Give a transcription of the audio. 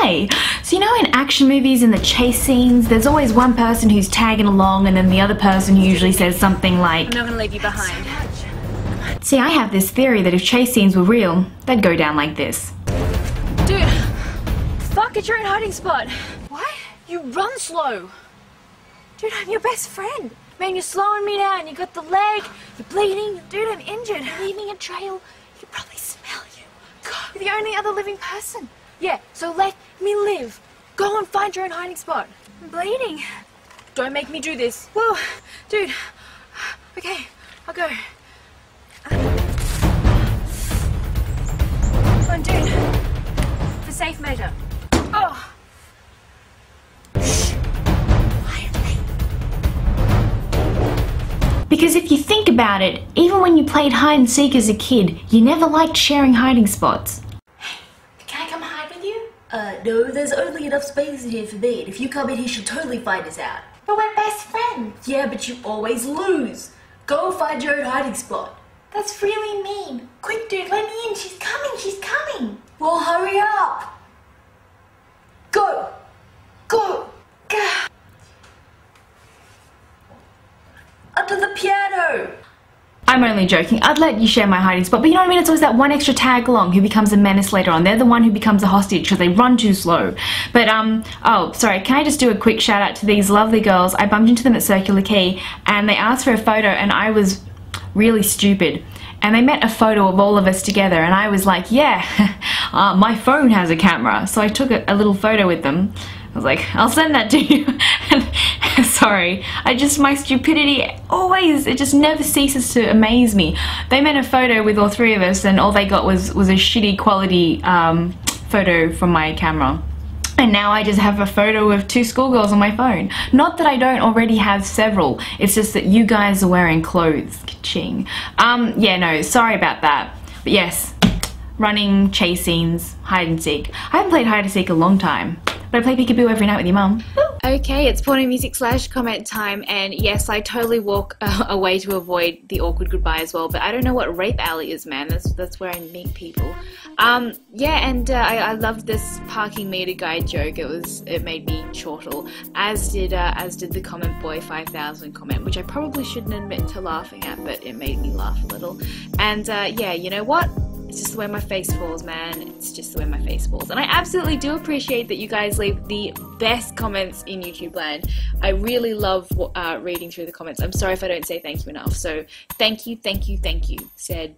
Hi! So, you know, in action movies, in the chase scenes, there's always one person who's tagging along, and then the other person who usually says something like, I'm not gonna leave you behind. See, I have this theory that if chase scenes were real, they'd go down like this. Dude, fuck, it's your own hiding spot. What? You run slow. Dude, I'm your best friend. Man, you're slowing me down. You got the leg, you're bleeding. Dude, I'm injured. I'm leaving a trail. You probably smell you. God, you're the only other living person. Yeah, so let me live. Go and find your own hiding spot. I'm bleeding. Don't make me do this. Whoa, dude. Okay, I'll go. Come on, dude. For safe measure. Oh. Because if you think about it, even when you played hide and seek as a kid, you never liked sharing hiding spots. Can I come hide with you? Uh, no, there's only enough space in here for me, and if you come in, he should totally find us out. But we're best friends. Yeah, but you always lose. Go find your own hiding spot. That's really mean. Quick, dude, let me in. She's coming. She's coming. Well, hurry up. Go. Go. Gah. Under the piano. I'm only joking. I'd let you share my hiding spot, but you know what I mean? It's always that one extra tag along who becomes a menace later on. They're the one who becomes a hostage because they run too slow. But, um, oh, sorry, can I just do a quick shout out to these lovely girls? I bumped into them at Circular Quay and they asked for a photo and I was really stupid. And they met a photo of all of us together and I was like, yeah, uh, my phone has a camera. So I took a, a little photo with them. I was like, I'll send that to you. sorry, I just, my stupidity always, it just never ceases to amaze me. They met a photo with all three of us and all they got was, was a shitty quality um, photo from my camera. And now I just have a photo of two schoolgirls on my phone. Not that I don't already have several, it's just that you guys are wearing clothes. Ching. Um, yeah, no, sorry about that. But yes, running, chase scenes, hide and seek. I haven't played hide and seek a long time, but I play peekaboo every night with your mum. Okay, it's porno music slash comment time, and yes, I totally walk uh, away to avoid the awkward goodbye as well. But I don't know what rape alley is, man. That's that's where I meet people. Um, yeah, and uh, I, I loved this parking meter guy joke. It was it made me chortle, as did uh, as did the comment boy five thousand comment, which I probably shouldn't admit to laughing at, but it made me laugh a little. And uh, yeah, you know what? It's just the way my face falls, man. It's just the way my face falls. And I absolutely do appreciate that you guys leave the best comments in YouTube land. I really love uh, reading through the comments. I'm sorry if I don't say thank you enough. So thank you, thank you, thank you, said